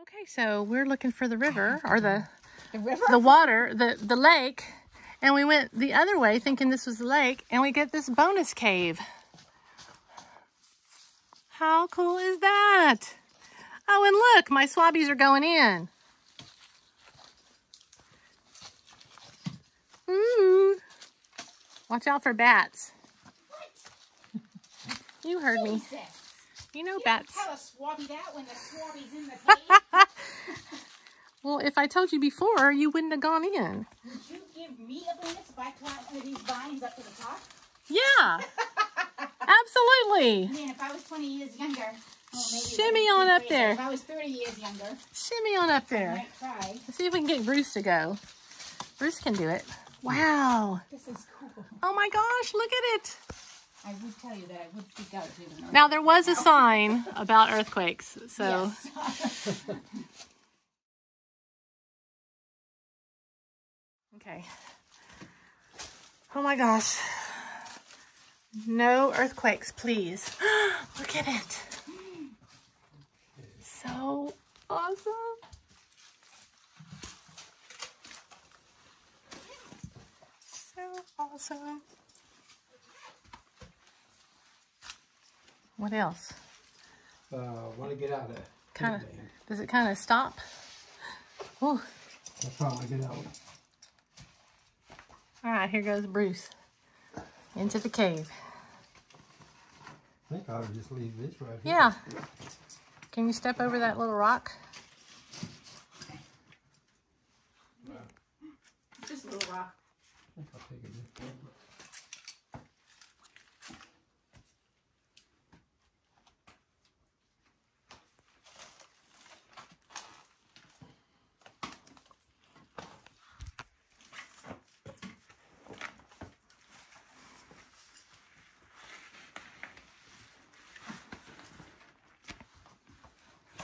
Okay, so we're looking for the river or the The river? the water, the the lake, and we went the other way thinking this was the lake, and we get this bonus cave. How cool is that? Oh, and look, my swabbies are going in. Ooh. Watch out for bats. You heard me. You know You bats. Tell a swabby that when the swabby's in the cave. Well, if I told you before, you wouldn't have gone in. Would you give me a bonus if I climb one of these vines up to the top? Yeah. Absolutely. I mean, if I was 20 years younger. Oh, well, Shimmy on up there. If I was 30 years younger, Shimmy on up there. Let's see if we can get Bruce to go. Bruce can do it. Hmm. Wow. This is cool. Oh my gosh, look at it. I would tell you that I would freak out if you Now, there was a sign about earthquakes, so. Yes. Okay. Oh my gosh. No earthquakes, please. Look at it. So awesome. So awesome. What else? Uh, want to get out of there. Kind of. Does it kind of stop? Ooh. That's why I want to get out. All right, here goes Bruce into the cave. I think I ought to just leave this right here. Yeah. Can you step over that little rock? Just a little rock. I think I'll take it this way.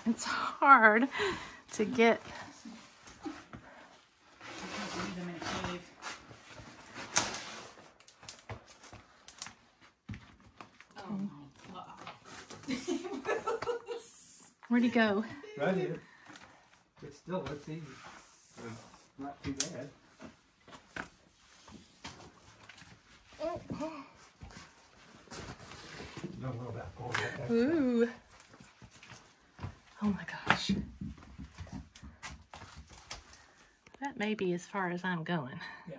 It's hard to get. Leave them in a cave. Oh my god. Where'd he go? Right here. But still, it's easy. Not too bad. Don't know about going. Ooh. Oh my gosh. That may be as far as I'm going. Yeah.